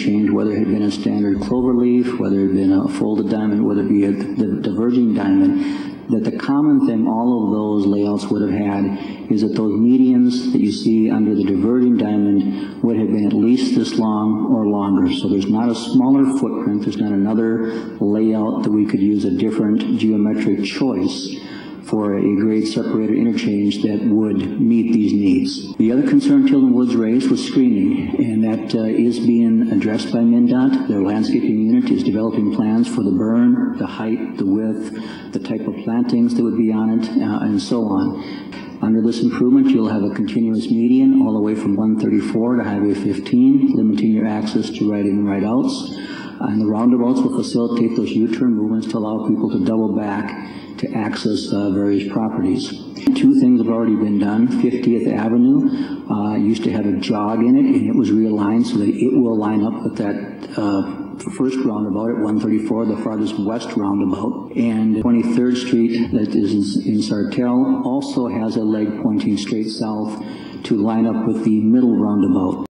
interchange, whether it had been a standard cloverleaf, whether it had been a folded diamond, whether it be a, the diverging diamond, that the common thing all of those layouts would have had is that those medians that you see under the diverging diamond would have been at least this long or longer. So there's not a smaller footprint, there's not another layout that we could use a different geometric choice for a grade separator interchange that would meet these The other concern Tilden Woods raised was screening, and that uh, is being addressed by MnDOT. Their landscaping unit is developing plans for the burn, the height, the width, the type of plantings that would be on it, uh, and so on. Under this improvement, you'll have a continuous median all the way from 134 to Highway 15, limiting your access to right in and the roundabouts will facilitate those U-turn movements to allow people to double back to access uh, various properties. Two things have already been done. 50th Avenue uh, used to have a jog in it, and it was realigned so that it will line up with that uh, first roundabout at 134, the farthest west roundabout. And 23rd Street, that is in Sartell, also has a leg pointing straight south to line up with the middle roundabout.